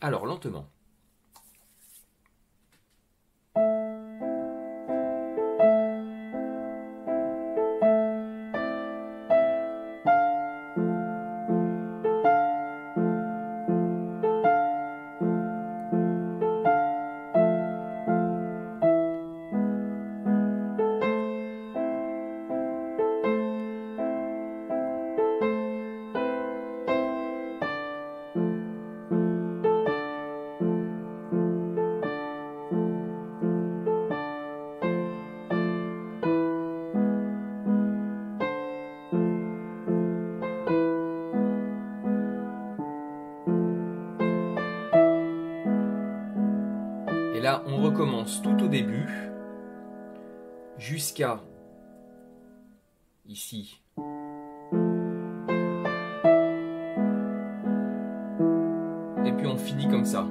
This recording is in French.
Alors lentement, là, on recommence tout au début jusqu'à ici. Et puis on finit comme ça.